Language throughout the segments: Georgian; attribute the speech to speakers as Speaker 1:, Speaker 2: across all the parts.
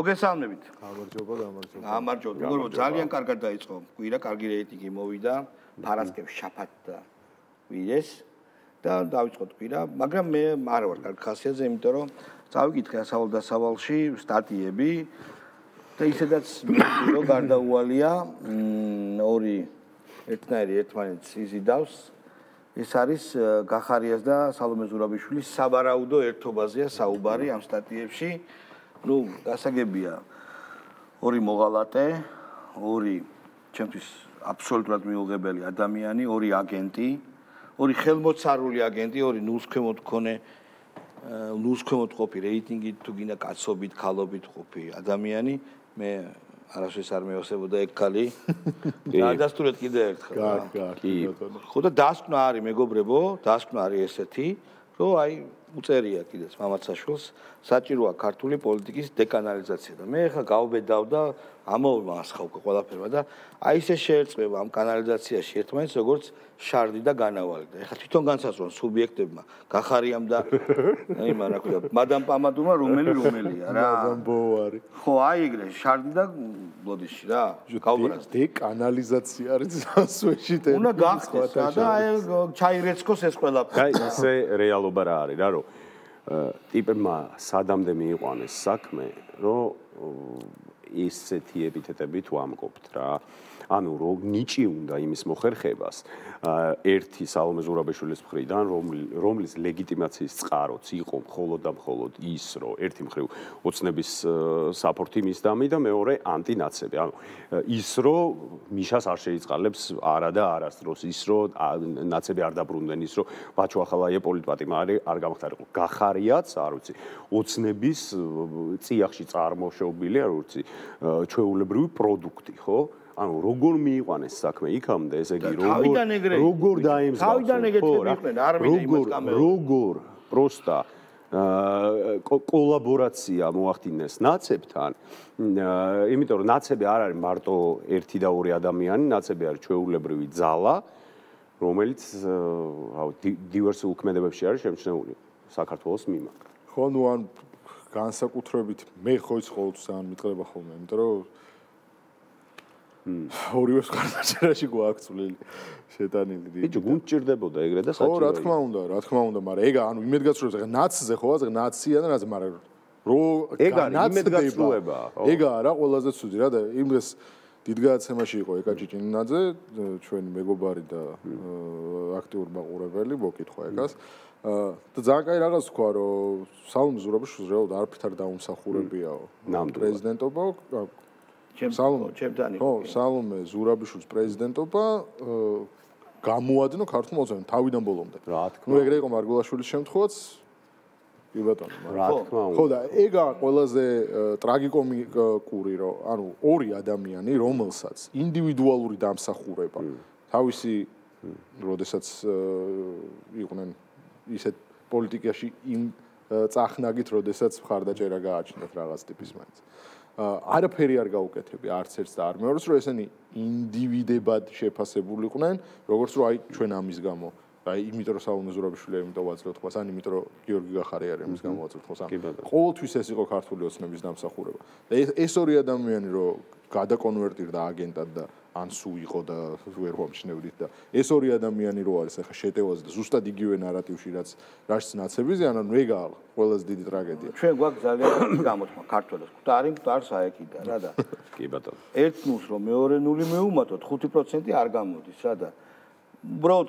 Speaker 1: მოგესალმებით.
Speaker 2: გამარჯობა, გამარჯობა.
Speaker 1: გამარჯობა. როგორ ძალიან კარგად დაიწყო. კვირა კარგი რეიტინგი მოვიდა. ფარასკევს შაფათ და ვიდეს და დაიწყოთ კვირა, მაგრამ მე არ ვარ კარგ ხასიათზე, იმიტომ რომ წავიკითხე ასავალ და სავალში სტატიები და ისედაც რო გარდაუვალია ორი ერთნაირი ერთმანეთს იზიდავს. ეს არის გახარიას და სალომე ზურაბიშვილის საბარაუდო ერთობაზეა საუბარი ამ სტატიებში. Ну, გასაგებია ორი მოღალატე, ორი ჩემთვის აბსოლუტურად მიუღებელი ადამიანი, ორი აგენტი, ორი ხელმოწარული აგენტი, ორი ნუსქემოთ მქონე ნუსქემოთ ყოფი რეიტინგით თუ გინდა კაცობით, ქალობით ყოფი ადამიანი, მე არასოდეს არ მეოსებოდა ეგ ქალი. დაადასტურეთ კიდე ერთხელ.
Speaker 2: კარგი,
Speaker 1: კარგი. ხო და დასკვნა არის მეგობრებო, დასკვნა არის ესეთი, რომ აი უწერია კიდეც მამაცაშვილს საჭიროა ქართული პოლიტიკის დეკანალიზაცია და მე ხა გავბედავ და ამოვმასხავ ყველაფერმა და აი ესე შეერწყება ამ კანალიზაციაში ერთმანეთს როგორც შარდი და განავალი და ეხლა თვითონ განსაზღვრონ სუბიექტებმა გახარიამ და აი მარა ქვია მადამ პამადურმა რომელი რომელია რა?
Speaker 2: მადამ ბოარი
Speaker 1: ხო აი ეგრე შარდი და ბოდიში რა? გავბრაზ
Speaker 2: დეკანალიზაცია არის სასვეში და
Speaker 1: უნდა გახდეს და აი ჩაირეცქოს ეს ყველაფერი.
Speaker 3: აი ესე რეალობა რა არის რა ტიპმა სადამდე მიიყვანეს საქმე რომ ისეთი ეპითეტებით ვამკობთ რა ანუ რომ ნიჭი უნდა იმის მოხერხებას ერთი სალომე ზურაბაშვილის მხრიდან რომლის ლეგიტიმაციის წყაროც იყო მხოლოდ და მხოლოდ ის რომ ერთი მხრივ ოცნების საპორტი მისდამი და მეორე ანტინაცები. ანუ ის რომ მიშას არ შეიწყალებს არა და არასდროს ის რომ ნაცები არ დაბრუნდნენ ის რომ ბაჩო ახალა ეპოლიტ პატიმა არ გამختارიყო გახარიაც არ ვიცი ოცნების წიაღში წარმოშობილი არ ვიცი ჩვეულებრივი პროდუქტი ხო? ანუ როგორ მიიყვანეს საქმე იქამდე ესე იგი
Speaker 1: როგორ
Speaker 3: როგორ დაიმსგავს
Speaker 1: თავიდან ეგეთი მიყვნენ არ მინდა იმას კამერა
Speaker 3: როგორ პროსტა კოლაბორაცია მოახდინეს ნაცებთან? იმიტომ რომ ნაცები არ არის მარტო ერთი და ორი ადამიანი ნაცები არის ჩვეულებრივი ძალა რომელიც აუ დივერსიულ ქმედებებში არის შემჩნეული. საქართველოს მიმართ.
Speaker 2: ხო ნუ ან განსაკუთრებით მე ხო ის ყოველთვის ან მიტყდება ხოლმე იმიტომ რომ ორივე სკარტაჭერაში გვაქვს წვლილი შეტანილი.
Speaker 3: ბიჭო, გუნჭირდებოდა ეგრე და საჭირო.
Speaker 2: ხო, რა თქმა უნდა, რა თქმა უნდა, მაგრამ ეგ ანუ იმედგაცრუება, ეგ ნაცზე ხო, ეგ ნაცია და ნაც, მაგრამ რო
Speaker 3: ეგ იმედგაცრუება,
Speaker 2: ხო. ეგ არა ყველაზე ცუდი რა და იმ დღეს დიდგაცემაში იყო ეკა ჭიჭინაძე, ჩვენი მეგობარი და აქტიური მაყურებელი, მოკითხა ეკას. და ძალიან კაი რაღაც თქვა, რომ საუმ ზურაბიშვილს რეალურად არაფრით არ დაუმსახურებიაო. პრეზიდენტობა
Speaker 1: სალომე. ჩემთან იყო
Speaker 2: ხო სალომე ზურაბიშვილის პრეზიდენტობა გამოადნო ქართულ მოძრაობამ თავიდან ბოლომდე.
Speaker 3: რა თქმა
Speaker 2: უნდა ნუ ეგრე იყო მარგულაშვილის შემთხვევაც. კი ბატონო
Speaker 3: რა თქმა უნდა.
Speaker 2: ხო და ეგა ყველაზე ტრაგიკომიკური რომ ანუ ორი ადამიანი რომელსაც ინდივიდუალური დამსახურება თავისი როდესაც იყვნენ ისეთ პოლიტიკაში იმ წახნაგით როდესაც მხარდაჭერა გააჩნდათ რაღაც ტიპის მაინც არაფერი არ გაუკეთებია არც ერთს და არ. მეორეს რომ ესენი ინდივიდებად შეფასებულიყვნენ როგორც რომ აი ჩვენ ამის გამო. აი იმიტომ რომ საუნო ზურაბიშვილი იმიტომ ვაძლევთ ხოლმე ან იმიტომ რომ გიორგი გახარი არის ამის გამო ვაძლევთ ხოლმე ყოველთვის ეს იყო ქართული ოცნების დამსახურება. და ეს ორი ადამიანი რომ გადაკონვერტირდა აგენტად და ან სუ იყო და ვერ მომჩნევრით და ეს ორი ადამიანი რო არის ახლა შეტევაზე და ზუსტად იგივე ნარატივში რაც რაც ნაცებიზე ანუ ვეგა ყველაზე დიდი ტრაგედია.
Speaker 1: ჩვენ გვაქვს ძალიან გამოთქმა ქართველებს. მკვდარი მკვდარს აეკიდა რა და.
Speaker 3: კი ბატონო.
Speaker 1: ერთ ნულს რომ მეორე ნული მეუმატოთ 5% არ გამოდის რა და. უბრალოდ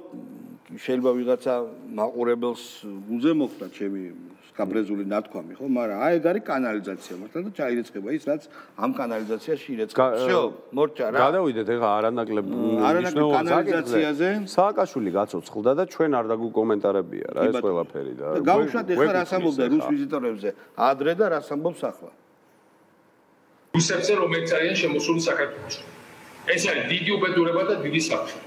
Speaker 1: შეიძლება ვიღაცა მაყურებელს გულზე მოხდა ჩემი გაბრეზული ნათქვამი ხო მაგრამ აი ეგ არის კანალიზაცია მართლა და ჩაირეცხება ის რაც ამ კანალიზაციაში ირეცხება всё მორჩა რა
Speaker 3: გადავიდეთ ეხლა არანაკლებ
Speaker 1: არანაკლებ კანალიზაციაზე
Speaker 3: სააკაშვილი გაცოცხლდა და ჩვენ არ დაგუკომენტარებია რა ეს ყველაფერი და
Speaker 1: გავუშვათ ეხლა რას ამბობდა რუს ვიზიტორებზე ადრე და რას ამბობს ახლა
Speaker 4: რუსებზე რომელიც არიან შემოსული საქართველოში ეს არის დიდი უბედურება და დიდი საფრთხე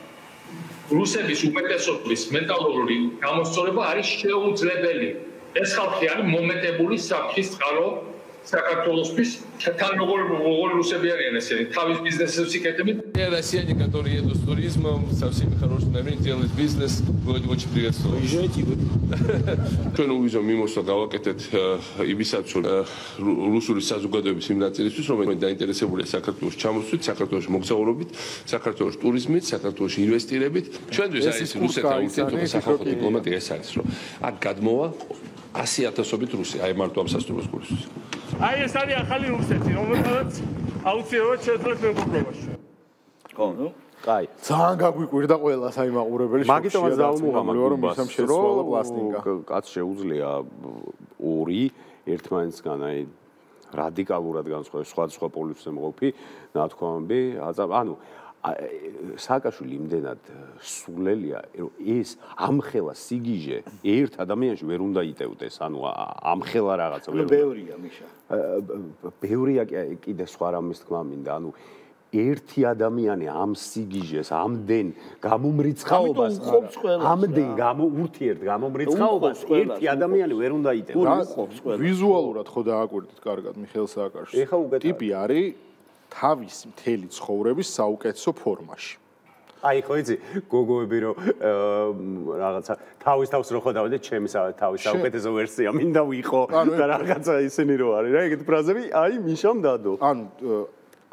Speaker 4: რუსების უმეტესობის მენტალური გამოსწორება არის შეუძლებელი ეს ხალხი არის მომეტებული საფხის წყარო საქართველოსთვის თან როგორ როგორ რუსები არიან ესენი? თავის ბიზნესებს იკეთებენ?
Speaker 5: Я россияне которые едут с туризмом со всеми хорошими намерениями делают бизнес будет очень приветствовать уезжайте вы ჩვენ უვიზო მიმოსვა გავაკეთეთ იმისაც რომ რუსული საზოგადოების იმ ნაწილისთვის რომელიც დაინტერესებულია საქართველოს ჩამოსვლით საქართველოს მოგზაურობით საქართველოს ტურიზმით საქართველოს ინვესტირებით. ჩვენთვის არის რუსეთთან ურთიერთობა სახალხო დიპლომატია ეს არის რომ აქ გადმოვა 100000ობით რუსი, აი მარტო ამ სასტუმროს გულისთვის.
Speaker 6: აი ეს არის ახალი რუსეთი, რომელსაც აუცილებლად შეძლებს მეგობრობაში.
Speaker 1: ხო, ნუ
Speaker 3: კაი.
Speaker 2: ძალიან გაგვიკვირდა ყველა საიმაყურებელი
Speaker 3: მაგიტომაც დავუმოღამავ
Speaker 2: რომ ისამ შეცვალა პლასტინკა.
Speaker 3: კაც შეუძლია ორი ერთმანეთსგან აი რადიკალურად განსხვავებული სხვა სხვა პოლიტიკზე მყოფი ნათქვამები, ანუ სააკაშვილი იმდენად სულელია, რომ ეს ამხელა სიგიჟე ერთ ადამიანში ვერ უნდა იტევდეს, ანუ ამხელა რაღაცა
Speaker 1: ვერ უნდა. ბევრია მიშა.
Speaker 3: ბევრია კიდე სხვა რამის თქმა მინდა, ანუ ერთი ადამიანი ამ სიგიჟეს, ამდენ გამომრიცხაობას, ამდენ გამოურთიერთ გამომრიცხაობას ერთი ადამიანი ვერ უნდა იტევდეს.
Speaker 2: ვიზუალურად ხო დააკვირდით კარგად მიხეილ სააკაშვილს. ტიპი არის თავის მთელი ცხოვრების საუკეთესო ფორმაში.
Speaker 3: აი ხო იცი? გოგოები რომ რაღაცა თავის თავს რო ხედავდი ჩემი თავის საუკეთესო ვერსია მინდა ვიყო. და რაღაცა ისინი რო არის რა ეგეთ ფრაზები აი მიშამ დადო.
Speaker 2: ანუ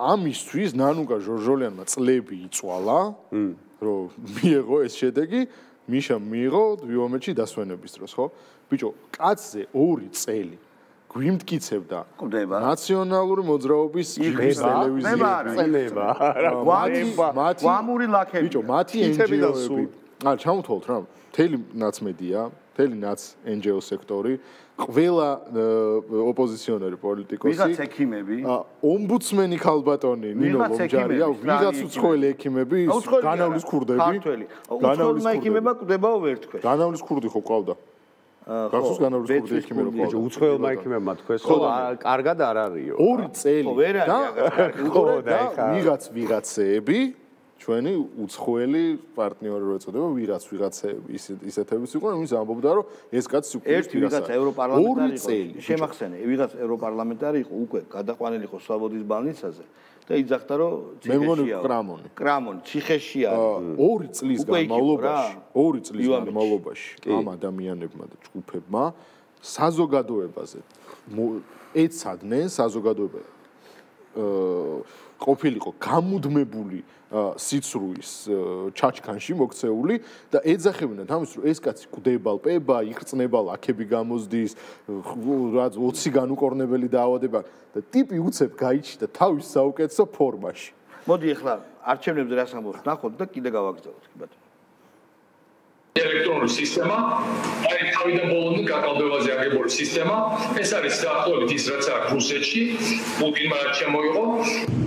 Speaker 2: ამისთვის ნანუკა ჟორჟოლიანმა წლები იწვალა რომ მიიღო ეს შედეგი. მიშა მიიღო დიომეთში დასვენების დროს ხო? ბიჭო კაცზე ორი წელი გვიმტკიცებდა ნაციონალური მოძრაობის ჯიბის ტელევიზია
Speaker 1: წენება მათი მათი ვამური ლაქები.
Speaker 2: ბიჭო მათი ენჯიოები აა ჩამოთვალთ რა. თელი ნაცმედია თელი ნაც ენჯიო სექტორი ყველა ოპოზიციონერი პოლიტიკოსი.
Speaker 1: ვიღაც ექიმები.
Speaker 2: ომბუდსმენი ქალბატონი ნინო ლომჯარია ვიღაც უცხოელი ექიმები განავლის ქურდები
Speaker 1: ქართველი. განავლის ექიმება ყდებაო ვერ თქვენ
Speaker 2: განავლის ქურდი ხო ყავდა გახსოვს განავრცო კურდი ექიმი რო ყავდა.
Speaker 3: უცხოელ მაიქიმებმა თქვეს, რომ კარგად არ არისო.
Speaker 2: ორი წელი.
Speaker 1: ხო, არის.
Speaker 2: ხო, და ვიღაც ვიღაცეები ჩვენი უცხოელი პარტნიორი რო ეწოდება, ვიღაც ვიღაცეები ისეთებიც იყვნენ, ვინც ამბობდა, რომ ეს კაცი უკვე
Speaker 1: ერთი ვიღაც ევროპარლამენტარი იყო. შემახსენე, ვიღაც ევროპარლამენტარი იყო, უკვე გადაყვანილი იყო სვაბოდის ბალნიცაზე. და იძახდა რომ
Speaker 2: მე მგონი კრამონი.
Speaker 1: კრამონი ციხეში
Speaker 2: არის ორი წლის განმავლობაში ორი წლის განმავლობაში ამ ადამიანებმა და ჯგუფებმა საზოგადოებაზე ეცადნენ საზოგადოება ყოფილიყო გამუდმებული სიცრუის ჩაჩქანში მოქცეული და ეძახებინათ ამის რომ ეს კაცი კვდებალპება, იხწნება ლაქები გამოზდის, რაც 20 განუკორნებელი დაავადება და ტიპი უცებ გაიჩნდა თავის საუკეთესო ფორმაში.
Speaker 1: მოდი ახლა არჩევნებზე რას ამბობთ, ნახოთ და კიდე გავაგზავნოთ, კი ბატონო.
Speaker 4: ელექტრონული სისტემა, აი თავიდან ბოლომდე გაკალდებაზე აგებული სისტემა, ეს არის დაახლოებით ის რაც აქვს რუსეთში, პუტინმა შემოიღო.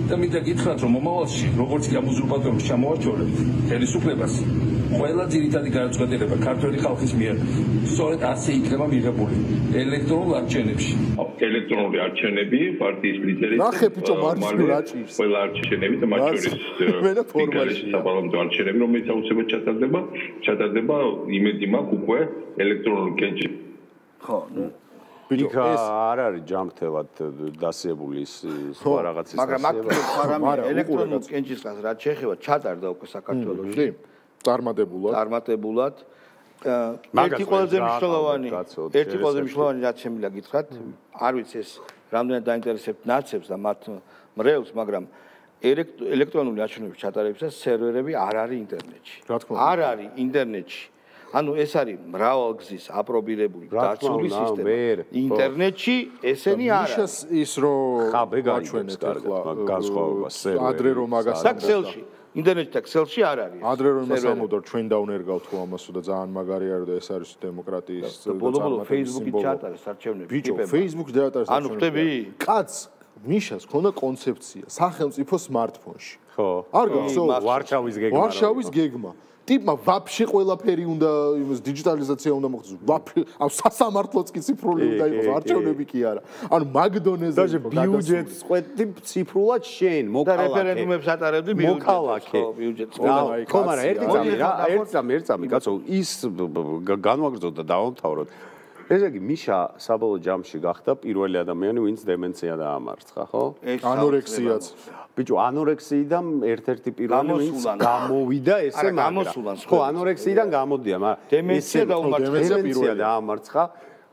Speaker 5: და მინდა გითხრათ რომ მომავალში როგორც კი ამ უზურპატორებს ჩამოვაჩორებთ ხელისუფლებას ყველა ძირითადი გადაწყვეტილება ქართული ხალხის მიერ სწორედ ასე იქნება მიღებული ელექტრონულ არჩევნებში
Speaker 4: ელექტრონული არჩევნები პარტიის ლიდერები
Speaker 2: ნახე ბიჭო მარშრუტ რაჭის
Speaker 4: ყველა არჩევნები და მათ შორის ფორმალში საპარლამენტო არჩევნები რომელიც აუცილებლად ჩატარდება ჩატარდება იმედი მაქვს უკვე ელექტრონული კენჭი
Speaker 1: ხო
Speaker 3: ბიჭო ეს არ არის ჯამრთელად დასიებული ის სხვა რაღაცის
Speaker 1: მაგრამ აქ პარამეტრი ელექტრონული კენჭისყას რაც შეეხება ჩატარდა უკვე საქართველოში
Speaker 2: წარმატებულად
Speaker 1: წარმატებულად ერთი ყველაზე მნიშვნელოვანი ერთი ყველაზე მნიშვნელოვანი რაც შემიძლია გითხრათ არ ვიცი ეს რამდენად დაინტერესებთ ნაცებს და მათ მრევლს მაგრამ ელექტრონული არჩევნების ჩატარებისას სერვერები არ არის ინტერნეტში. არ არის ინტერნეტში. ანუ ეს არის მრავალგზის აპრობირებული დაცული სისტემა. ინტერნეტში ესენი არა.
Speaker 2: მიშას ის რო
Speaker 3: ხაბე გაჩვენეთ ახლა განსხვავებას სერვერი.
Speaker 2: ადრე რომ მაგას
Speaker 1: საქსელში ინტერნეტში და ქსელში არ არის.
Speaker 2: ადრე რომ იმას ამბობდო ჩვენ დაუნერგავთ თუ ამასო და ძალიან მაგარი არის და ეს არის დემოკრატიის
Speaker 1: ბოლო-ბოლო Facebook-ი ჩატარეს არჩევნები.
Speaker 2: ბიჭო, Facebook-ი ჩატარეს
Speaker 1: არჩევნები. ანუ ხტები?
Speaker 2: კაც მიშას ქონდა კონცეფცია სახელმწიფო smartphone-ში.
Speaker 3: ხო.
Speaker 2: არ გახსოვს
Speaker 3: ვარშავის გეგმა.
Speaker 2: ვარშავის გეგმა. ტიპმა ვაფშე ყველაფერი უნდა იმას დიჯიტალიზაცია უნდა მოხდეს. ვაფშე აუ სასამართლოც კი ციფრული უნდა იყოს. არჩევნები კი. არა. ანუ მაგდონეზე
Speaker 3: და ბიუჯეტს ყვეტი ციფრულად შენ
Speaker 1: მოკალაკე და რეფერენდუმებს ატარებდი
Speaker 3: ბიუჯეტს ბიუჯეტს ხო მაგრამ ერთი წამი რა ერთი წამი ერთი წამი კაცო ის განვაგრძო და დავამთავროთ. ესე იგი მიშა საბოლოო ჯამში გახდა პირველი ადამიანი, ვინც დემენცია დაამარცხა, ხო?
Speaker 2: ანორექსიაც.
Speaker 3: ბიჭო, ანორექსიიდან ერთ-ერთი პირველი ვინც გამოვიდა ესე
Speaker 1: არა,
Speaker 3: მაგრა.
Speaker 1: გამოსულან
Speaker 3: ხო, ანორექსიიდან გამოდია, მაგრამ
Speaker 1: დემენცია დაუმარცხა.
Speaker 2: პირველი.
Speaker 3: დაამარცხა.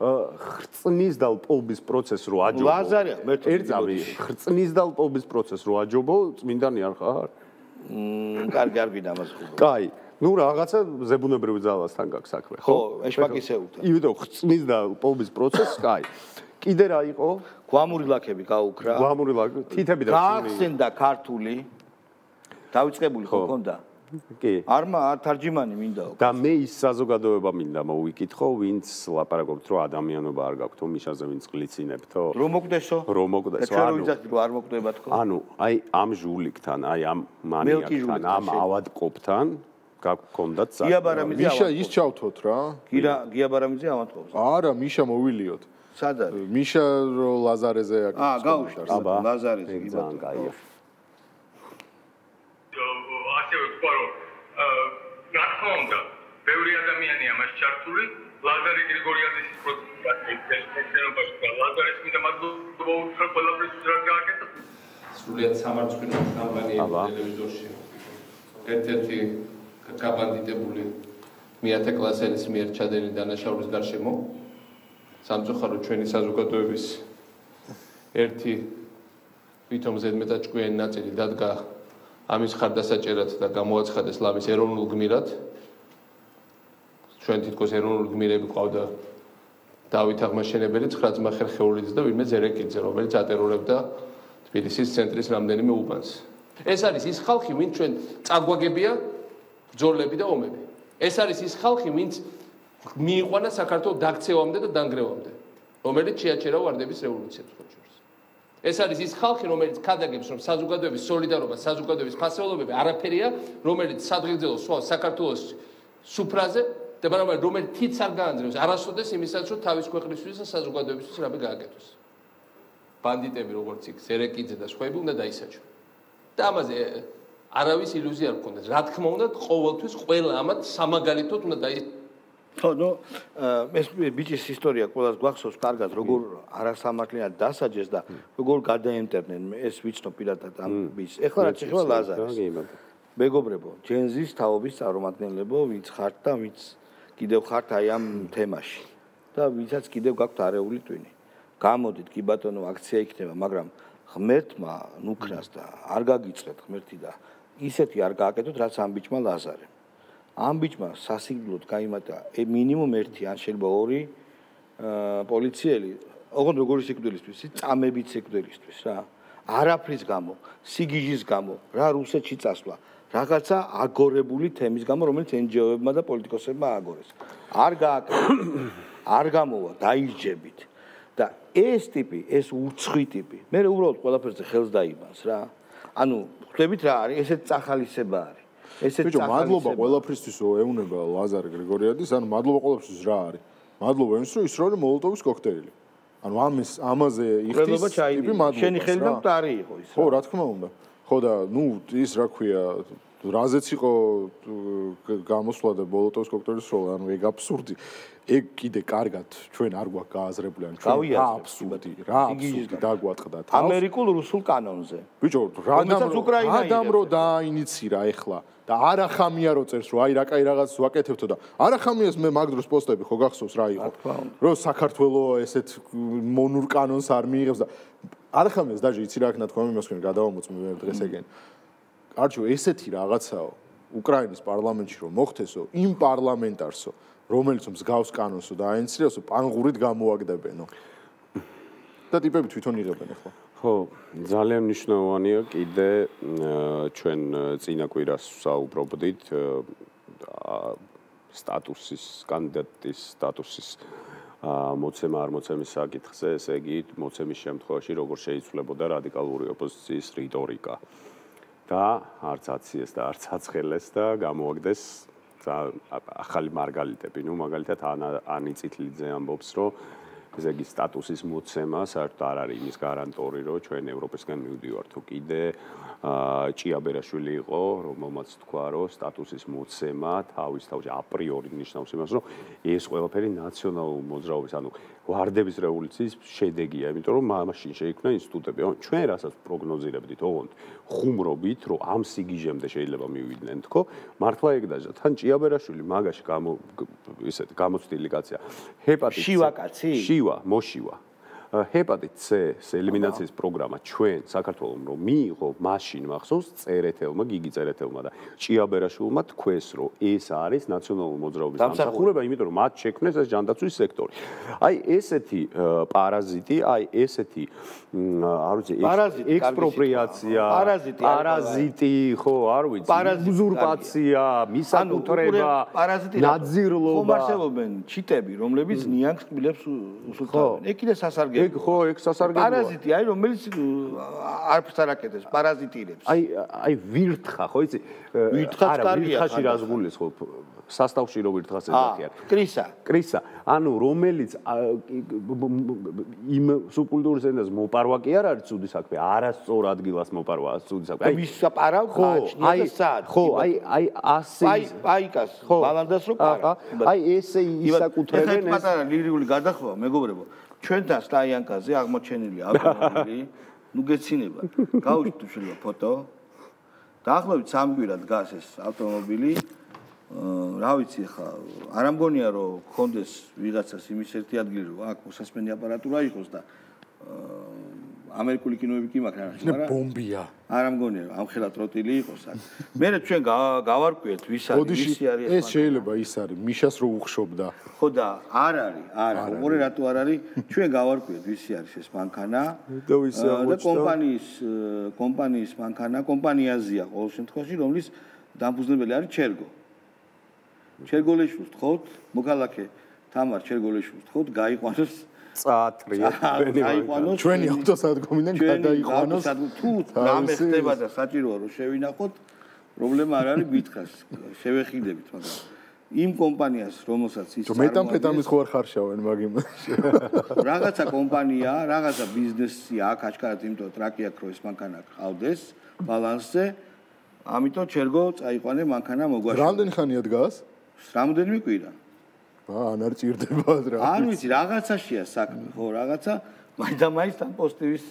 Speaker 3: ა, ხრწნისდალ პობის პროცესს რო აჯობო.
Speaker 1: ლაზარი ღმერთო
Speaker 3: ერთავი
Speaker 1: დიდებოდში.
Speaker 3: ხრწნისდალ პობის პროცესს რო აჯობო, წმინდანი არ ხარ?
Speaker 1: მ, კარგი არ გვიდა ამას ხო.
Speaker 3: კაი. ნუ რაღაცა ზებუნებრივი ძალასთან გაქვს საქმე, ხო?
Speaker 1: ხო, ეშპაკის ეუთა.
Speaker 3: იმიტომ ხრწნისდალ პობის პროცესს, კაი. კიდე რა იყო?
Speaker 1: გვამური ლაქები გაუქრა.
Speaker 3: გვამური ლაგ თითები და
Speaker 1: გაახსენდა ქართული. დაიწყებული ხო ქონდა?
Speaker 3: კი.
Speaker 1: არმა არ თარჯიმანი მინდაო.
Speaker 3: და მე ის საზოგადოება მინდა მოვიკითხო, ვინც ლაპარაკობთ, რომ ადამიანობა არ გაქვთ, თუ მიშაზე ვინც გლიცინებთო.
Speaker 1: რომ მოკვდესო?
Speaker 3: რომ მოკვდესო,
Speaker 1: და ჩვენ
Speaker 3: ანუ-
Speaker 1: რო ვიზახი რომ არ მოკვდებათ ხო?
Speaker 3: ანუ აი ამ ჟულიკთან, აი ამ მანიაკთან, ამ
Speaker 1: შენ.
Speaker 3: ავადყოფთან გაგქონდათ
Speaker 1: ბარამიძე
Speaker 2: მიშა ის ჩავთოთ რა.
Speaker 1: გირა გია ბარამიძე ავადმყოფს.
Speaker 2: არა, მიშა მოვილიოთ.
Speaker 1: სად არის?
Speaker 2: მიშა რო ლაზარეზე აქ.
Speaker 1: აა, გაუშვით.
Speaker 3: აბა,
Speaker 1: ლაზარეზე, კი
Speaker 3: ძალიან
Speaker 1: ბატონო.
Speaker 3: კაია.
Speaker 4: ასევე ვთქვა რომ აა, რა თქმა უნდა ბევრი ადამიანია მას ჩართული ლაზარე გრიგორიაძის პროცესში და ლაზარის მინდა მადლობა უთხრა ყველაფრის რა გააკეთა
Speaker 5: სრულიად სამარცხვინო კამპანია ტელევიზორში. ერთ-ერთი გაბანდიტებული მეათე კლასელის მიერ ჩადენილი დანაშაულის გარშემო სამწუხარო ჩვენი საზოგადოების ერთი ვითომ ზედმეტად ჭკვიანი ნაწილი დადგა ამის ხარდასაჭერად და გამოაცხადეს ლამის ეროვნულ გმირად. ჩვენ თითქოს ეროვნული გმირები ყავდა დავით აღმაშენებელი, ცხრაძმა ხერხეულიძე და ვინმე ზერეკიძე, რომელიც ატერორებდა თბილისის ცენტრის რამდენიმე უბანს. ეს არის ის ხალხი, ვინც ჩვენ წაგვაგებია ბრძოლები და ომები. ეს არის ის ხალხი, ვინც მიიყვანა საქართველოს დაქცევამდე და დანგრევამდე, რომელიც შეაჩერა ვარდების რევოლუციებს ხო შორის. ეს არის ის ხალხი, რომელიც ქადაგებს, რომ საზოგადოების სოლიდარობა, საზოგადოების ფასეულობები არაფერია, რომელიც სადღეგრძელო სხვა საქართველოს სუფრაზე და მაგრამ რომელიც თიც არ გაანძრევს არასოდეს იმისაც, რომ თავის ქვეყნისთვის და საზოგადოებისთვის რამე გააკეთოს. ბანდიტები როგორც იქ ზერეკიძე და სხვაები უნდა დაისაჯონ. და ამაზე არავის ილუზია არ გქონდეს. რა თქმა უნდა, ყოველთვის ყველა ამათ სამაგალითოდ უნდა დაისაჯონ.
Speaker 1: ხო, ნუ ეს ბიჭის ისტორია ყველას გვახსოვს კარგად, როგორ არასამართლიანად დასაჯეს და როგორ გადაემტერნენ. ეს ვიცნო პირადად ამ ბიჭს. ეხლა რაც ეხება ლაზარეს.
Speaker 3: კი, ბატონო.
Speaker 1: მეგობრებო, ჯენზის თაობის წარმომადგენლებო, ვინც ხართ და ვინც კიდევ ხართ აი ამ თემაში და ვინცაც კიდევ გაქვთ არეული ტვინი. გამოდით კი ბატონო აქცია იქნება, მაგრამ ღმერთმა ნუქრას და არ გაგიწყეთ ღმერთი და ისეთი არ გააკეთოთ, რაც ამ ბიჭმა ლაზარე. ამ ბიჭმა სასიკვდილოდ გაიმატა ე- მინიმუმ ერთი ან შეიძლება ორი პოლიციელი, ოღონდ როგორი სიკვდილისთვის, წამებით სიკვდილისთვის რა. არაფრის გამო, სიგიჟის გამო, რა რუსეთში წასვლა, რაღაცა აგორებული თემის გამო, რომელიც NGO-ებმა და პოლიტიკოსებმა ააგორეს. არ გააკეთეს. არ გამოვა, დაიჯებით. და ეს ტიპი, ეს უცხი ტიპი, მე უბრალოდ ყველაფერზე ხელს დაიბანს რა. ანუ ხვდებით რა არის, ესეთ წახალისება არის.
Speaker 2: ბიჭო, მადლობა ყველაფრისთვის, რომ ეუნება ლაზარე გრიგორიადის, ანუ მადლობა ყველაფრისთვის რა არის? მადლობა იმის, რომ ისროли მოლოტოვის კოქტეილი. ანუ ამის ამაზე იხდის ტიპი მადლობა.
Speaker 1: შენი ხელიდან მკვდარი იყო ის.
Speaker 2: ხო, რა თქმა უნდა. ხო და ნუ ის რა ქვია, რაზეც იყო გამოსვლა და მოლოტოვის კოქტეილის როლა, ანუ ეგ აბსურდი. ეგ კიდე კარგად ჩვენ არ გვაქვს გააზრებული, ან ჩვენ რა აბსურდი, რა აბსურდი დაგვატყდა თავს.
Speaker 1: ამერიკულ რუსულ კანონზე.
Speaker 2: ბიჭო, რადამ
Speaker 1: რომელსაც უკრაინა
Speaker 2: რადამ რო
Speaker 1: იღებს.
Speaker 2: დაინიცირა ეხლა და არახამია რო წერს რომ აი რა კაი რაღაც ვაკეთებთო და არახამიას მე მაგ დროს პოსტები ხო გახსოვს რა იყო? რომ საქართველოს ესეთ მონურ კანონს არ მიიღებს და არახამიას დაჟე იცი რა აქ ნათქვამი იმას თქვენ გადავამოწმე მე დღეს ეგენ. არჩო ესეთი რაღაცაო უკრაინის პარლამენტში რომ მოხთესო იმ პარლამენტარსო რომელიც მსგავს კანონსო და აინცირებსო პანგურით გამოაგდებენო. და ტიპები თვითონ იღებენ ახლა
Speaker 3: ხო, ძალიან მნიშვნელოვანია კიდე ჩვენ წინა კვირას საუბრობდით სტატუსის, კანდიდატის სტატუსის მოცემა არ მოცემის საკითხზე, ესე იგი, მოცემის შემთხვევაში როგორ შეიცვლებოდა რადიკალური ოპოზიციის რიტორიკა. და არც აციეს და არც აცხელეს და გამოაგდეს ახალი მარგალიტები. ნუ მაგალითად ანი წითლიძე ამბობს, რომ ესე იგი სტატუსის მოცემა საერთოდ არ არის იმის გარანტორი, რომ ჩვენ ევროპისგან მივდივართ. თუ კიდე აა ჭიაბერაშვილი იყო, რომელმაც თქვა, რომ სტატუსის მოცემა თავის თავში აპრიორი ნიშნავს იმას, რომ ეს ყველაფერი ნაციონალური მოძრაობის, ანუ ვარდების რევოლუციის შედეგია, იმიტომ რომ მაშინ შეიქმნა ინსტიტუტები. ანუ ჩვენ რასაც პროგნოზირებდით, ოღონდ ხუმრობით, რომ ამ სიგიჟემდე შეიძლება მივიდნენ თქო, მართლა ეგ დაჟა. თან ჭიაბერაშვილი მაგაში გამო ისეთ გამოცდილი კაცია. ჰეპატიტი
Speaker 1: შივა კაცი?
Speaker 3: შივა, მოშივა. ჰეპატიტ C-ს ელიმინაციის პროგრამა ჩვენ საქართველოს რომ მიიღო მაშინ მახსოვს წერეთელმა, გიგი წერეთელმა და ჭიაბერაშვილმა თქვეს რომ ეს არის ნაციონალური მოძრაობის დამსახურება, იმიტომ რომ მათ შექმნეს ეს ჯანდაცვის სექტორი. აი ესეთი პარაზიტი, აი ესეთი არ ვიცი, ექსპროპრიაცია,
Speaker 1: პარაზიტი,
Speaker 3: პარაზიტი, ხო, არ ვიცი, უზურპაცია, მისაკუთრება, ნაძირლობა.
Speaker 1: ხომ არსებობენ ჩიტები, რომლებიც ნიანგს კბილებს უსულთავენ. ეგ კიდე სასარგებლოა.
Speaker 3: ეგ ხო, ეგ სასარგებლოა.
Speaker 1: პარაზიტი, აი რომელიც არფს არაკეთებს, პარაზიტირებს.
Speaker 3: აი აი ვირთხა, ხო იცი?
Speaker 1: ვირთხაც კარგია.
Speaker 3: ვირთხაში რაზღულის ხო? სასტავში რო ვირთხას ეძახიან.
Speaker 1: კრისა.
Speaker 3: კრისა. ანუ რომელიც იმ სუბკულტურის ენას მოპარვა კი არ არის ცუდი საქმე, არასწორ ადგილას მოპარვა ცუდი საქმე.
Speaker 1: აი ვის პარავ ხაჩნია და სად?
Speaker 3: ხო, აი აი ასე
Speaker 1: აი აიკას ბალანდას რო პარა.
Speaker 3: აი ესე ისაკუთრებენ
Speaker 1: ეს. ეს პატარა ლირიული გადახვევა, მეგობრებო. ჩვენთან სტაიანკაზე აღმოჩენილი ავტომობილი ნუ გეცინება. გავუშვით შეიძლება ფოტო. დაახლოებით სამ კვირა დგას ეს ავტომობილი. რა ვიცი ხა არ ამგონია რომ გქონდეს ვიღაცას იმის ერთი ადგილი რომ აქ მოსასმენი აპარატურა იყოს და ამერიკული კინოები კი მაქვს რა,
Speaker 2: მაგრამ ბომბია.
Speaker 1: არ ამგონია რომ ამხელა ტროტილი იყოს აქ. მე ჩვენ გავარკვიეთ ვის არის, ვისი არის
Speaker 2: ეს შეიძლება ის არის, მიშას რო უხშობდა.
Speaker 1: ხო და არ არის, არა, უყურე რატო არ არის? ჩვენ გავარკვიეთ ვისი არის ეს მანქანა.
Speaker 3: და ვისი
Speaker 1: ამოჩნდა? და კომპანიის კომპანიის მანქანა, კომპანიაზია ყოველ შემთხვევაში, რომლის დამფუძნებელი არის ჩერგო. ჩერგოლეშვილს თხოვთ, მოქალაქე თამარ ჩერგოლეშვილს თხოვთ, გაიყვანოს
Speaker 3: წაატრია
Speaker 1: ბენი
Speaker 2: ჩვენი ავტოსადგომიდან გადაიყვანოს
Speaker 1: თუ რამე ხდება და საჭიროა რომ შევინახოთ პრობლემა არ არის გითხას შევეხიდებით მაგრამ იმ კომპანიას რომელსაც ის
Speaker 2: მეტამფეტამის ხო არ ხარშავენ მაგიმ.
Speaker 1: რაღაცა კომპანია რაღაცა ბიზნესი აქ აჩქარად იმიტომ ტრაკი აქ რო ეს მანქანა ყავდეს ბალანსზე ამიტომ ჩერგო წაიყვანე მანქანა მოგვაშო
Speaker 2: რამდენი ხანია დგას?
Speaker 1: რამდენიმე კვირა
Speaker 2: ან არ ჭირდება რა.
Speaker 1: არ ვიცი, რაღაცაშია საქმე, ხო, რაღაცა მაიდამაის თან პოსტივის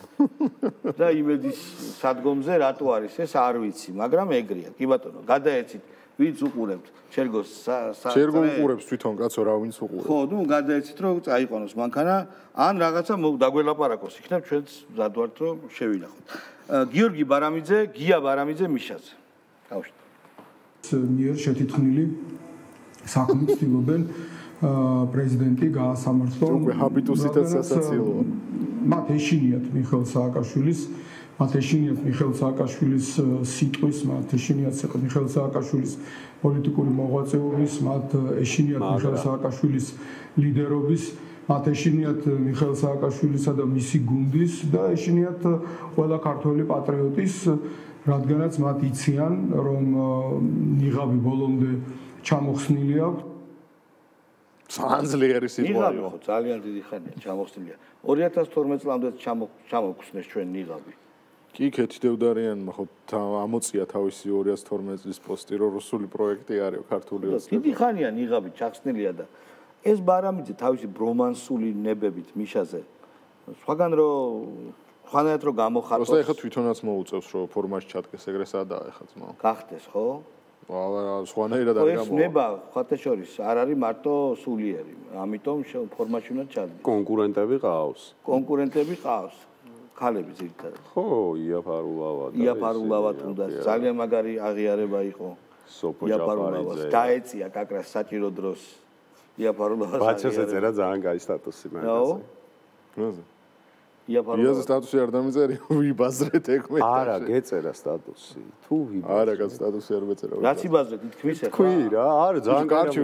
Speaker 1: და იმედის სადგომზე რატო არის ეს არ ვიცი, მაგრამ ეგრეა. კი ბატონო, გადაეცით ვინც უყურებთ ჩერგოს
Speaker 2: ჩერგო უყურებს თვითონ კაცო რა ვინც უყურებს
Speaker 1: ხო ნუ გადაეცით რომ წაიყვანოს მანქანა ან რაღაცა დაგველაპარაკოს იქნებ ჩვენც მზადვართ რომ შევინახოთ გიორგი ბარამიძე გია ბარამიძე მიშაძე გავშტ
Speaker 7: მიერ შეთითხნილი საქმე ცდილობენ პრეზიდენტი გაასამართლონ
Speaker 2: უკვე ჰაბიტუსითაც სასაცილოა.
Speaker 7: მათ ეშინიათ მიხელ სააკაშვილის მათ ეშინიათ მიხელ სააკაშვილის სიტყვის მათ ეშინიათ მიხელ სააკაშვილის პოლიტიკური მოღვაწეობის მათ ეშინიათ მიხელ სააკაშვილის ლიდერობის მათ ეშინიათ მიხელ სააკაშვილისა და მისი გუნდის და ეშინიათ ყველა ქართველი პატრიოტის რადგანაც მათ იციან რომ ნიღაბი ბოლომდე ჩამოხსნილი აქვს
Speaker 2: ძალიან ძლიერი სიტყვაა.
Speaker 1: ხო, ძალიან დიდი ხანია ჩამოხსნილია. 2012 წლამდე ჩამოხსნეს ჩვენ ნიღაბი.
Speaker 2: კი, ქეთდევდარიანმა ხო ამოწია თავისი 2012 წლის პოსტი, რომ რუსული პროექტი არის ქართული
Speaker 1: ოცნება. დიდი ხანია ნიღაბი ჩახსნილია და ეს ბარამიძე თავისი ბრომანსული ნებებით მიშაზე სხვაგან რომ ხანათ რომ გამოხატოს.
Speaker 2: ოსა ეხა თვითონაც მოუწევს რომ ფორმაში ჩადგეს ეგრე სადაა ეხა ძმა.
Speaker 1: გახდეს ხო?
Speaker 2: სხვანაირად არის
Speaker 1: გამო. ეს ნება ხათაშორის არ არის მარტო სულიერი, ამიტომ ფორმაში უნდა ჩადდეს.
Speaker 3: კონკურენტები ყავს.
Speaker 1: კონკურენტები ყავს. ქალები ზირთად.
Speaker 3: ხო, იაფარულავა და
Speaker 1: იაფარულავა თუნდაც ძალიან მაგარი აღიარება იყო.
Speaker 3: სოფო ჯაფარიძე.
Speaker 1: დაეწია კაკრას საჭირო დროს. იაფარულავა.
Speaker 3: ბაჩას ეწერა ძალიან კაი სტატუსი მაგაზე.
Speaker 1: ნო.
Speaker 2: ნოზე. იაზ სტატუსი არ დამიწერე ვიბაზრეთ ეგ მე
Speaker 3: არა გეწერა სტატუსი თუ ვიბაზრე
Speaker 2: არა გა სტატუსი არ მეწერა
Speaker 1: რაც იბაზრეთ თქვის ახლა?
Speaker 3: თქვი რა არა ძალიან
Speaker 2: კარგი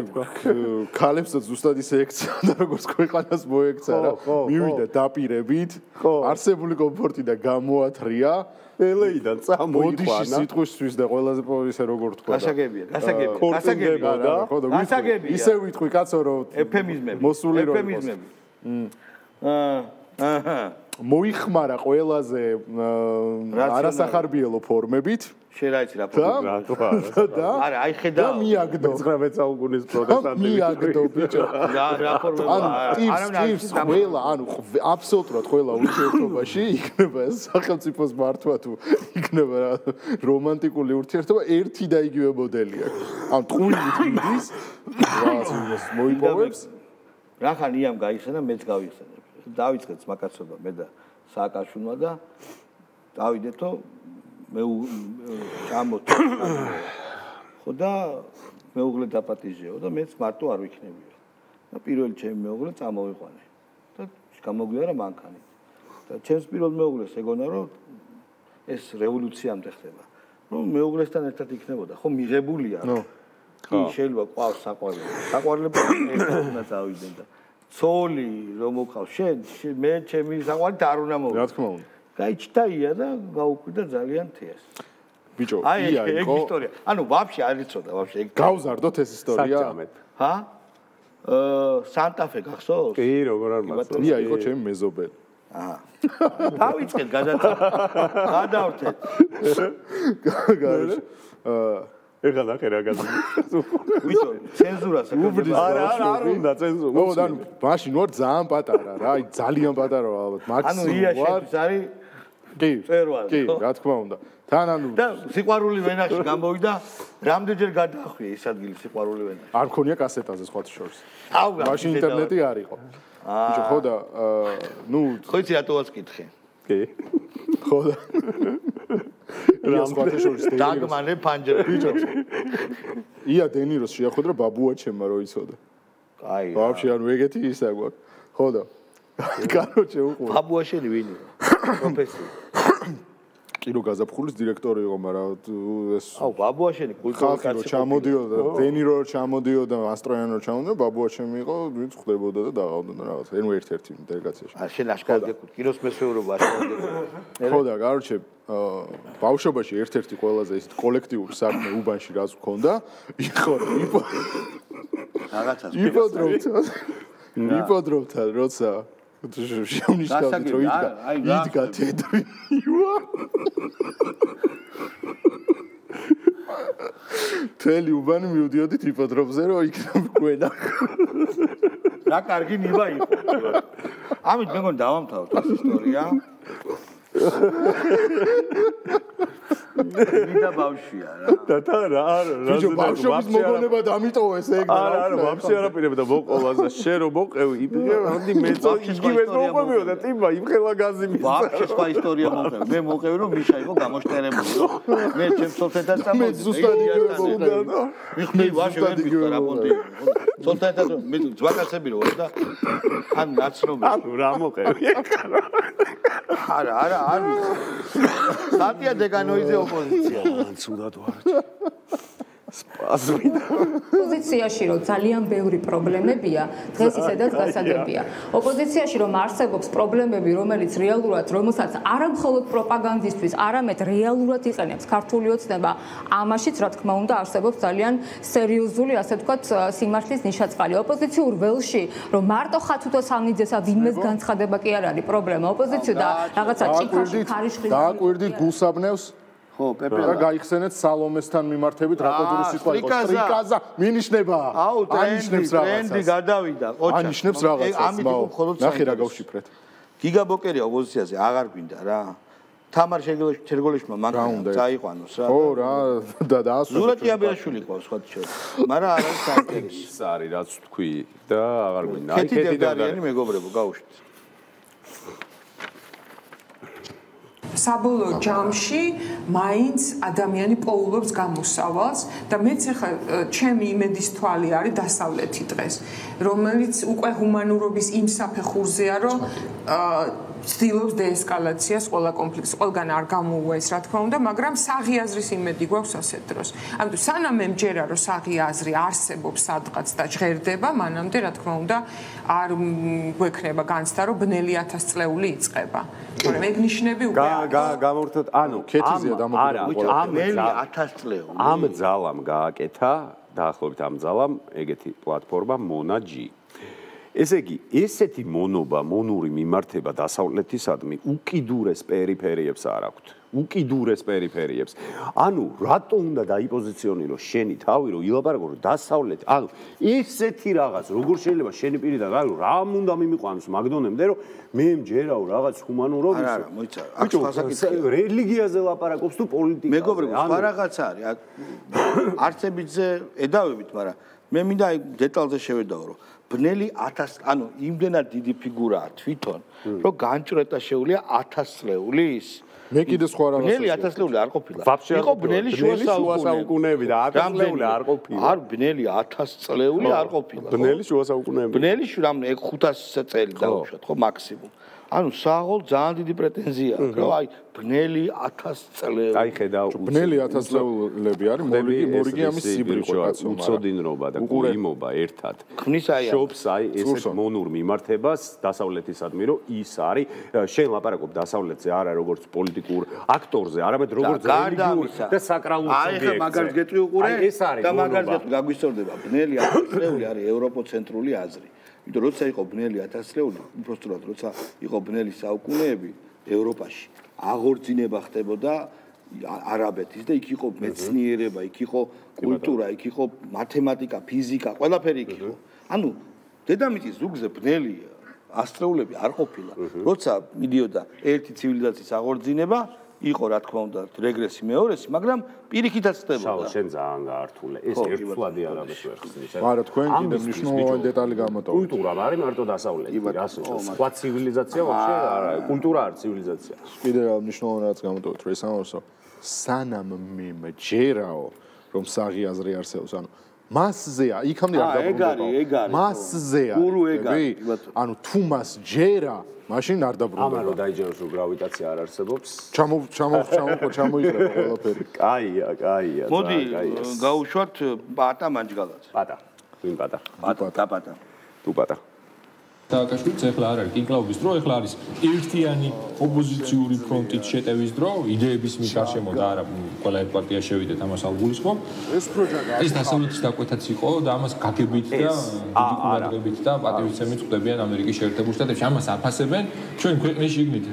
Speaker 2: ქალებსაც ზუსტად ისე ექცა და როგორც ქვეყანას მოექცა რა. მივიდა დაპირებით არსებული კომფორტი და გამოათრია.
Speaker 3: ელეიდან წამოიყვანა.
Speaker 2: მოდიში სიტყვისთვის და ყველაზე ისე როგორ თქვა
Speaker 1: გასაგებია გასაგებია გასაგებია
Speaker 2: და გასაგებია. ისე ვიტყვი კაცო რომ
Speaker 1: ეფემიზმები
Speaker 2: მოსული რომ
Speaker 1: ეფემიზმები. აა აჰა
Speaker 2: მოიხმარა ყველაზე არასახარბიელო ფორმებით.
Speaker 1: შენ რა იცი რა
Speaker 2: და და და
Speaker 1: არა აი
Speaker 2: და
Speaker 1: ხედა
Speaker 2: მიაგდო.
Speaker 3: 19 საუკუნის
Speaker 2: და
Speaker 3: პროტესტანტები
Speaker 2: მიაგდო ბიჭო.
Speaker 1: რა რა პრობლემა
Speaker 2: ანუ ტიპს ტიპს ყველა ანუ აბსოლუტურად ყველა ურთიერთობაში იქნება სახელმწიფოს მართვა თუ იქნება რა რომანტიკული ურთიერთობა ერთი და იგივე მოდელი აქვს ანუ ტყუილით მიდის რაღაც იმას მოიპოვებს
Speaker 1: რახან იამ გაიხსენა მეც გავიხსენებ დავიწყეთ მაკაცობა მე და სააკაშვილმა და დავიდეთო მე ჩამოთ ხო და მეუღლე დაპატიჟეო და მეც მარტო არ ვიქნებია და პირველი ჩემი მეუღლე წამოვიყვანე. და გამოგვიარა მანქანით. და ჩემს პირველ მეუღლეს ეგონა რომ ეს რევოლუციამდე ხდება. რომ მეუღლესთან ერთად იქნებოდა. ხო მიღებულია.
Speaker 2: ნო.
Speaker 1: კი შეიძლება ყავს საყვარელი საყვარელი ერთად უნდა წავიდნენ და ცოლი რომ მოყავს შენ მე ჩემი საყვარელი არ უნდა
Speaker 2: რა
Speaker 1: მოვიდე
Speaker 2: თქმა უნდა.
Speaker 1: გაიჩტაია და გაუკვირდა ძალიან თეას
Speaker 2: ბიჭო
Speaker 1: აი
Speaker 2: ია
Speaker 1: ეგ ეგ
Speaker 2: იყო
Speaker 1: ისტორია. ანუ ვაფშე არ იცოდა ვაფშე ეგ
Speaker 2: გავზარდოთ ეს ისტორია.
Speaker 1: ჰა? აა სანტა-ფე გახსოვს?
Speaker 3: კი როგორ არ მართლა
Speaker 2: ია იყო ჩემი მეზობელი.
Speaker 1: აჰა. დავიწყეთ გადაწყდა გადავრთეთ
Speaker 2: გარშ აა
Speaker 3: ეხლა ნახე რა გაძლევს
Speaker 1: ვიცო ცენზურას
Speaker 2: უბრის
Speaker 3: არა არა არ უნდა წენზურა
Speaker 2: ო და მაშინ ვარ ძალიან პატარა რა აი ძალიან პატარა ვარ ალბათ
Speaker 1: ანუ
Speaker 2: მაქსიმუმ
Speaker 1: ია
Speaker 2: ვარ
Speaker 1: შეფის არის
Speaker 2: კი
Speaker 1: მწერვალი,
Speaker 2: კი რა თქმა უნდა. თან ანუ
Speaker 1: და სიყვარული ვენაში გამოვიდა რამდენჯერ გადაახვია ეს ადგილი სიყვარული ვენაში?
Speaker 2: არ მქონია კასეტაზე სხვათა შორის.
Speaker 1: აუ
Speaker 2: მაშინ ინტერნეტი არ იყო ბიჭო ხო და ნუ
Speaker 1: ხო იცი რატოაც კითხე
Speaker 3: კი.
Speaker 2: ხო და ია სხვათა შორის დენიროს.
Speaker 1: დაგმანე ფანჯრები
Speaker 2: ბიჭო. ია დენიროს შეახვედრა ბაბუა ჩემმა რო იცოდა.
Speaker 1: აი
Speaker 2: ვაფშე ანუ ეგეთი ისა გვაქვს ხო და. კაროჩე უყურე.
Speaker 1: ბაბუა შენი ვინი პროფესია
Speaker 2: კინო გაზაფხულის დირექტორი იყო მაგრამ ეს
Speaker 1: აუ ბაბუა შენი კულტურის
Speaker 2: ხალხი რო ჩამოდიოდა დენირო რო ჩამოდიოდა ასტროიანი რო ჩამოდიოდა ბაბუა ჩემი იყო ვინც ხვდებოდა და დაღავდა რაღაც. ანუ ერთ-ერთი დელეგაციაში
Speaker 1: ა შენ აშკარად გეკუთ კინოს მესვეურობა აშკარად
Speaker 2: ხო და კაროჩე აა, ბავშვობაში ერთ-ერთი ყველაზე ის კოლექტიური საქმე უბანში რაც მქონდა იყო რომ იპო
Speaker 1: რაღაცას
Speaker 2: იპოდრობთან იპოდრობთან როცა შევნიშნავდით რომ იდგა იდგა თედრი ივა თელი უბანი მივდიოდით იპოდრობზე რომ იქნებ გვენა.
Speaker 1: რა კარგი ნება იყო. ამით მე მგონი დავამთავროთ ეს ისტორია მიდა ბავშვია რა.
Speaker 3: და რა არა რა
Speaker 2: ბიჭო ბავშვობის მოგონება დამიტოვეს ეგ
Speaker 3: არა არა ვაფშე არაფერებდა მოყოლას და შე რომ მოყევი იგივე ამდი მეწო
Speaker 1: ვაფშე სხვა
Speaker 3: იგივე
Speaker 1: ისტორია
Speaker 3: მოყევიო და ტიმბა იმხელა გაზი მის
Speaker 1: ვაფშე სხვა ისტორია მოყევი. მე მოყევი რომ მიშა იყო გამოშტერებული მე ჩემ სოლთენთან წამოვიდი
Speaker 2: მე ზუსტად იგივე
Speaker 1: ვერ
Speaker 2: ზუსტად იგივე
Speaker 1: მიხდა რა პონტი სოლთენთან მე ძვაკაცები რო ვარ და ან ნაცნობი.
Speaker 3: ანუ რა მოყევი
Speaker 1: არა არა არ სატია დეგანოიზე ოპოზიცია.
Speaker 3: ან ცუდად ვარ სპაზმი
Speaker 8: ოპოზიციაში რომ ძალიან ბევრი პრობლემებია, დღეს ისედაც გასაგებია. ოპოზიციაში რომ არსებობს პრობლემები, რომელიც რეალურად, რომელსაც არა მხოლოდ პროპაგანდისტვის, არამედ რეალურად იყენებს ქართული ოცნება, ამაშიც რა თქმა უნდა არსებობს ძალიან სერიოზული, ასე ვთქვათ, სიმართლის ნიშაწყალი. ოპოზიციურ ველში, რომ მარტო ხათუთო სამნიძესა ვინმეს განცხადება კი არ არის პრობლემა. ოპოზიცია და რაღაცა ჭიქაში ქარიშხლის
Speaker 2: დააკვირდით გულსაბნევს
Speaker 1: ხო
Speaker 2: და
Speaker 1: პეპელა.
Speaker 2: გაიხსენეთ სალომესთან მიმართებით რაკოდური
Speaker 1: აა,
Speaker 2: სიტყვა იყო
Speaker 1: სტრიკაზა.
Speaker 2: მინიშნება!
Speaker 1: აუ ტრენდი ტრენდი
Speaker 2: რაღაცას.
Speaker 1: გადავიდა ყოჩა
Speaker 2: ანიშნებს
Speaker 1: ეგ
Speaker 2: რაღაცას
Speaker 1: ამით იყო მხოლოდ
Speaker 2: ნახე რა გავშიფრეთ.
Speaker 1: გიგა ბოკერია ოპოზიციაზე აღარ გვინდა რა. თამარ შერგოლიშმა
Speaker 2: რა უნდა
Speaker 1: მაგა
Speaker 2: ეს?
Speaker 1: წაიყვანოს რა.
Speaker 2: ხო რა და დაასრულე
Speaker 1: ზურატი აბიაშვილი ყავს სხვა შორის მაგრამ არ არის საინტერესო.
Speaker 3: ის არის რაც თქვი და აღარ გვინდა.
Speaker 1: ქეთი დებდარიანი მეგობრებო გაუშვით
Speaker 9: საბოლოო ჯამში მაინც ადამიანი პოულობს გამოსავალს და მეც ახლა ჩემი იმედის თვალი არის დასავლეთი დღეს რომელიც უკვე ჰუმანურობის იმ საფეხურზეა რომ ცდილობს დეესკალაციას ყველა კონფლიქტს ყველგან არ გამოუვა ეს რა თქმა უნდა მაგრამ საღიაზრის იმედი გვაქვს ასეთ დროს. ამიტომ სანამ მე მჯერა რომ საღიაზრი არსებობს სადღაც და ჟღერდება მანამდე რა თქმა უნდა არ გვექნება განცდა რომ ბნელი ათასწლეული იწება მაგრამ ეგ ნიშნები უკვე
Speaker 3: გა გამორთოთ ანუ
Speaker 2: ქეთიზეა
Speaker 3: ამ-
Speaker 2: დამოკიდებული
Speaker 3: არა ამ ძა-
Speaker 1: 1000 წლეული.
Speaker 3: ამ ძალამ გააკეთა დაახლოებით ამ ძალამ ეგეთი პლატფორმა მონაჯი ესე იგი, ესეთი მონობა, მონური მიმართება დასავლეთისადმი უკიდურეს პერიფერიებს არ აქვთ. უკიდურეს პერიფერიებს. ანუ რატო უნდა დაიპოზიციონირო შენი თავი, რომ ილაპარაკო რომ დასავლეთ, ანუ ესეთი რაღაც, როგორ შეიძლება შენი პირიდან რა რა უნდა მიმიყვანოს მაგდონემდე, რომ მე მჯერაო რაღაც ჰუმანურობის.
Speaker 1: არა, არა, მოიცა. აქ ხასაკითხი
Speaker 3: რელიგიაზე ლაპარაკობს თუ პოლიტიკაზე.
Speaker 1: მეგობრებო, სხვა რაღაც არის. არცებიძე ედავებით, მაგრამ მე მინდა აი დეტალზე შევედაო, რომ ბნელი 1000 ანუ იმდენად დიდი ფიგურაა თვითონ რომ განჭრეტა შეუულია 1000 წლეულის
Speaker 2: მე კიდე სხვა რაღაცა
Speaker 1: ბნელი 1000 წლეული არ ყოფილა. იყო ბნელი შუა
Speaker 3: საუკუნეები. და 1000 წლეული არ ყოფილა.
Speaker 1: არ ბნელი 1000 წლეული არ ყოფილა
Speaker 3: ბნელი შუა საუკუნეები.
Speaker 1: ბნელი რამე 500 წელი დაუშვათ ხო მაქსიმუმ ანუ სააღოლ ძალიან დიდი პრეტენზია აქვს რომ აი ბნელი 1000 წლები.
Speaker 3: აი ხედავ,
Speaker 2: ბნელი 1000 წლები არის, მორიგი მორიგი ამის სიბრიკო კაცო,
Speaker 3: მაგრამ უცოდინრობა და გულიმობა ერთად.
Speaker 1: ხნის აი
Speaker 3: შობს აი ესეთ მონურ მიმართებას დასავლეთისადმი, რომ ის არის შენ ლაპარაკობ დასავლეთზე არა როგორც პოლიტიკურ აქტორზე, არამედ როგორც რელიგიურ და საკრალურ
Speaker 1: სუბიექტზე. აი ხა მაგალითს გეტყვი უყურე და მაგალითს გეტყვი გაგვისწორდება ბნელი 1000 წლეული არის ევროპოცენტრული აზრი. იმიტომ როცა იყო ბნელი 1000 წლეული, უბრალოდ როცა იყო ბნელი საუკუნეები ევროპაში აღორძინება ხდებოდა არაბეთის და იქ იყო მეცნიერება, იქ იყო კულტურა, იქ იყო მათემატიკა, ფიზიკა, ყველაფერი იქ იყო. ანუ დედამიწის ზუგზე ბნელი ასტროლები არ ყოფილა. როცა მიდიოდა ერთი ცივილიზაციის აღორძინება, იყო რა თქმა უნდა რეგრესი მეორესი, მაგრამ პირიქითაც ხდებოდა.
Speaker 3: შავა შენ ძალიან გაართულე. ეს ერთფლადი არაბეს ვერ ხსნის.
Speaker 2: არა თქვენ კიდე მნიშვნელოვანი დეტალი გამოტოვეთ.
Speaker 3: კულტურა არის მარტო დასავლეთი. ასე სხვა ცივილიზაცია ვაფშე არა, კულტურა არის ცივილიზაცია.
Speaker 2: კიდე რა მნიშვნელოვანი რაც გამოტოვეთ, რომ ეს ამოსო სანამ მე მჯერაო რომ საღი აზრი არსებობს, ანუ მასზეა, იქამდე არ
Speaker 1: დაბრუნდება. ეგ არის, ეგ არის.
Speaker 2: მასზეა.
Speaker 1: გურუ ეგ არის.
Speaker 2: ანუ თუ მას ჯერა მაშინ არ დაბრუნდება.
Speaker 3: ამარო დაიჯეროს რომ გრავიტაცია არ არსებობს.
Speaker 2: ჩამო ჩამო ჩამო ჩამოიყრება ყველაფერი.
Speaker 3: კაია, კაია.
Speaker 1: მოდი გაუშვათ პატა მანჯგალაძე.
Speaker 3: პატა. ვინ პატა?
Speaker 1: პატა, პატა.
Speaker 3: თუ პატა.
Speaker 10: დააკაშვილიც ახლა არ არის კინკლაუბის დრო, ახლა არის ერთიანი ოპოზიციური ფრონტით შეტევის დრო, იდეების მიკარშემო და არა ყველა ერთ პარტია შევიდეთ ამას ალგულისხმო.
Speaker 2: ეს პროექტი
Speaker 10: ეს დასავლეთის დაკვეთაც იყო და ამას გაგებით და დიდი ყურადღებით და პატივისცემით ხვდებიან ამერიკის შეერთებულ შტატებში. ამას აფასებენ ჩვენ ქვეყნებში იგნით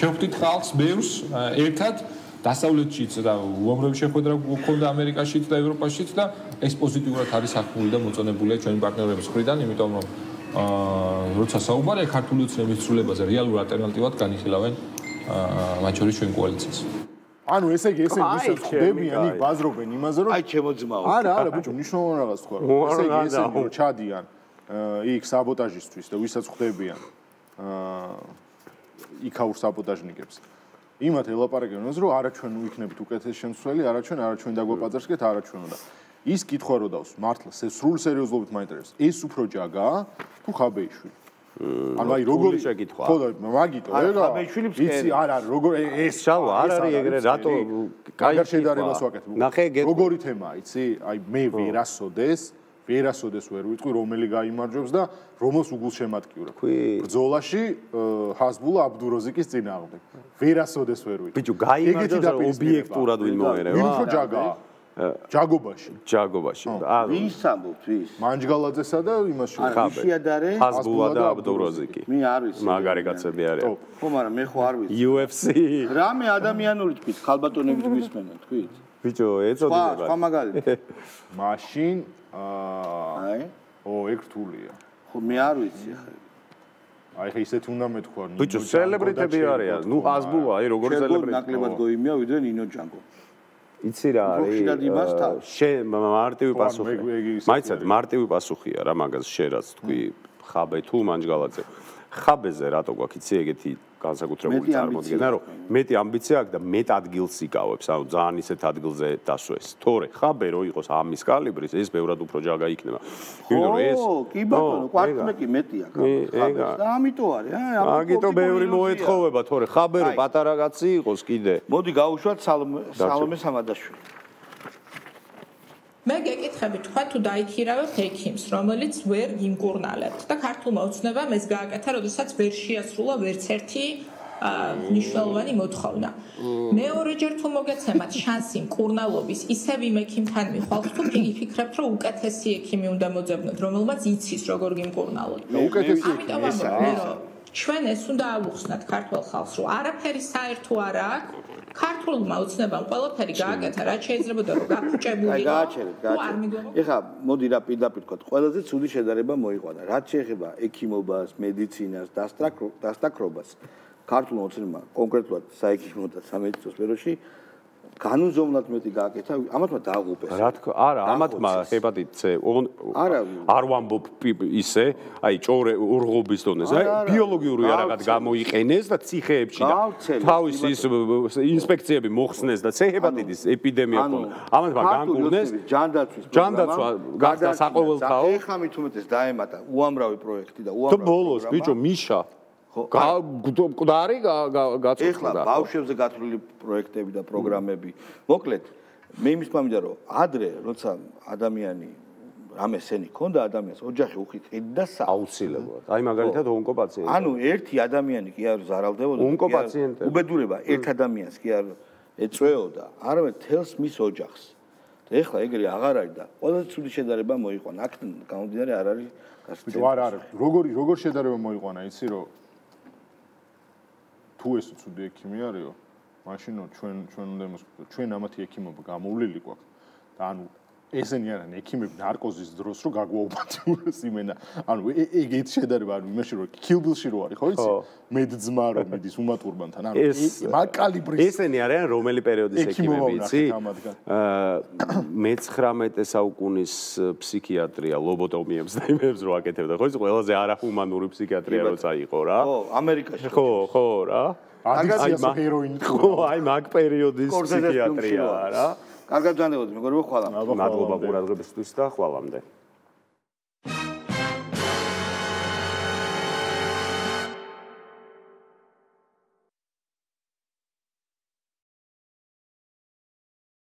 Speaker 10: შევხვდით ხალხს ბევრს ერთად დასავლეთშიც და უამრავი შეხვედრა გქონდა ამერიკაშიც და ევროპაშიც და ეს პოზიტიურად არის ახმული და მოწონებულია ჩვენი პარტნიორების მხრიდან, იმიტომ რომ აა როცა საუბარია ქართული უცნების ცვლილებაზე რეალურ ალტერნატივად განიხილავენ აა მათ შორის ჩვენ კოალიციას.
Speaker 2: ანუ ესე იგი ესე ვისაც ხდებიან, იქ ბაზრობენ იმაზე რომ
Speaker 1: აი ჩემო ძმაო.
Speaker 2: არა, არა, ბიჭო, მნიშვნელოვანი რაღაც თქვა. ესე იგი ესე რომ ჩადიან იქ საბოტაჟისთვის და ვისაც ხდებიან აა იქაურ საბოტაჟნიკებს. იმათ ელაპარაკებენ, რომ არა ჩვენ ვიქნებით უკეთეს შემცვლელი, არა ჩვენ, არა ჩვენ დაგვეპაძარსკეთ, არა ჩვენ და ის კითხვა რო დავს მართლა სრულ სერიოზულობით მაინტერესებს. ეს უფრო ჯაგა თუ ხაბეიშვილი? ანუ აი როგორი
Speaker 3: შეკითხვა
Speaker 2: ხო და მაგიტო ეგა
Speaker 1: ხაბეიშვილი
Speaker 2: იცი არა როგორ ეს
Speaker 3: შალვა არ არის ეგრე რატო
Speaker 2: კაი შედარებას ვაკეთებ
Speaker 3: ნახე
Speaker 2: როგორი თემაა იცი? აი მე ვერასოდეს ვერასოდეს ვერ ვიტყვი რომელი გამოიმარჯვებს და რომელს უგულ შემატკივრებ. ბრძოლაში ჰასბულა აბდუროზიკის წინააღმდეგ. ვერასოდეს ვერ ვიტყვი
Speaker 3: ბიჭო გამოიმარჯვებს ობიექტურად ვინ მოერევა
Speaker 2: ვინ უფრო ჯაგაა ჯაგობაში.
Speaker 3: ჯაგობაში. ანუ
Speaker 1: ვის ამბობთ ვის?
Speaker 2: მანჯგალაძესა და იმას შორის.
Speaker 1: ხაბე. ისიადარე?
Speaker 3: ჰაზბულა და აბდუროზიკი.
Speaker 1: მე არ ვიცი.
Speaker 3: მაგარი კაცები არიან.
Speaker 1: ხო, მაგრამ მე ხო არ ვიცი.
Speaker 3: UFC.
Speaker 1: რამე ადამიანური თქვით, ხალბატონები გვისმენენ, თქვით.
Speaker 3: ბიჭო, ეწოდება.
Speaker 1: სხვა, სხვა მაგალითი.
Speaker 2: მაშინ აა
Speaker 1: აი,
Speaker 2: ო, ეგ რთულია.
Speaker 1: ხო, მე არ ვიცი ხა.
Speaker 2: აი ხა ისეთ უნდა მეთქვა.
Speaker 3: ბიჭო, სელებრიტები არიან. ნუ ჰაზბულა, აი როგორ სელებრიტი.
Speaker 1: ნაკლებად გოიმია ვიდრე ნინო ჯანგო.
Speaker 3: იცი რა არის შენ მარტივი პასუხი მაიცად მარტივი პასუხია რა მაგას შენ რაც თქვი ხაბე თუ მანჯგალაძე. ხაბეზე რატო გვაქვს იცი ეგეთი განსაკუთრებული წარმოდგენა, რომ მეტი ამბიცია აქვს და მეტ ადგილს იკავებს, ანუ ძალიან ისეთ ადგილზე დასვეს. თორე ხაბე რო იყოს ამის კალიბრის, ეს ბევრად უფრო ჯაგა იქნება.
Speaker 1: იმიტომ რომ ეს ო, კი ბატონო, კვარტმეკი მეტია ხაბეს. და ამიტომ არის, აი, ამიტომ.
Speaker 3: ბევრი მოეთხოვება, თორე ხაბე რო პატარა კაცი იყოს კიდე.
Speaker 1: მოდი გავუშვათ სალომე სალომე სამადაშვილი.
Speaker 11: მე გეკითხები თქვა თუ დაიქირავებთ ექიმს, რომელიც ვერ იმკურნალებთ და ქართულმა უცნებამ ეს გააკეთა, როდესაც ვერ შეასრულა ვერც ერთი მნიშვნელოვანი მოთხოვნა. მეორეჯერ თუ მოგეცემათ შანსი მკურნალობის ისევ იმ ექიმთან მიხვალთ თუ ფიქრებთ რომ უკეთესი ექიმი უნდა მოძებნოთ რომელმაც იცის როგორ გიმკურნალოთ.
Speaker 2: უკეთესი ექიმი
Speaker 11: ესაა. ჩვენ ეს უნდა ავუხსნათ ქართულ ხალხს რომ არაფერი საერთო არ აქვს ქართულმა უცნებამ ყველაფერი გააკეთა, რაც შეიძლება და რომ გაფუჭებული
Speaker 1: აი გააჩერეთ, გააჩერეთ. ეხლა მოდი რა პირდაპირ თქვა, ყველაზე ცუდი შედარება მოიყვანა. რაც შეეხება ექიმობას, მედიცინას, დასტაკრობას, ქართულ ოცნება კონკრეტულად საექიმო და სამედიცინო სფეროში განუზომლად მეტი გააკეთა, ამათმა დააღუპეს.
Speaker 3: რა თქმა, არა, ამათმა ჰეპატიტ C არ ვამბობ ისე, აი ჭორე ურღობის დონეზე, აი ბიოლოგიური არაღად გამოიყენეს და ციხეებში და თავის ის ინსპექციები მოხსნეს და C ჰეპატიტის ეპიდემია ყო. ამათმა განკურნეს.
Speaker 1: ჯანდაცვის
Speaker 3: ჯანდაცვა გახდა საყოველთაო.
Speaker 1: ეხლა მით უმეტეს დაემატა უამრავი პროექტი და უამრავი
Speaker 3: და ბოლოს ბიჭო მიშა გკვდარი გაწყვეტა.
Speaker 1: ეხლა ბავშვებზე გათვლილი პროექტები და პროგრამები. მოკლედ, მე იმის მომიდა რომ ადრე როცა ადამიანი რამე სენი ქონდა ადამიანს ოჯახი უხით ედდა
Speaker 3: აუცილებლად. აი მაგალითად ონკო პაციენტი.
Speaker 1: ანუ ერთი ადამიანი კი არ ზარალდებოდა.
Speaker 3: ონკო პაციენტი.
Speaker 1: უბედურება ერთ ადამიანს კი არ ეწვეოდა, არამედ თელს მის ოჯახს. ეხლა ეგრე აღარ არის და ყველაზე ცუდი შედარება მოიყვანა. აქ გამომდინარე არ არის
Speaker 2: გასწრება. ბიჭო არ არის. როგორი როგორ შედარება მოიყვანა, იცი რომ თუ ეს უცუდი ექიმი არისო, მაშინ ჩვენ ჩვენ უნდა იმას ჩვენ ამათი ექიმობა გამოვლილი გვაქვს. და ანუ ესენი არიან ექიმები ნარკოზის დროს რო გაგვაუბათურეს იმენა. ანუ ეგ ეს შედარება ანუ იმაში რომ კილბილში რო არის, ხო იცი? მედძმა რო მიდის უმატურბანთან, ანუ მაგკალიბრის
Speaker 3: ესენი არიან რომელი პერიოდის ექიმები, იცი? აა მე-19 საუკუნის ფსიქიატრია ლობოტომიებს და იმებს რო აკეთებდა, ხო იცი? ყველაზე არახუმანური ფსიქიატრია როცა იყო რა.
Speaker 1: ხო, ამერიკაში.
Speaker 3: ხო, ხო რა.
Speaker 2: ადიქციას ჰეროინით
Speaker 3: ხო, აი მაგ პერიოდის ფსიქიატრია რა.
Speaker 1: კარგად ძანდებოდი, მეგობრებო, ხვალ.
Speaker 3: მადლობა ყურადღებისთვის და ხვალამდე.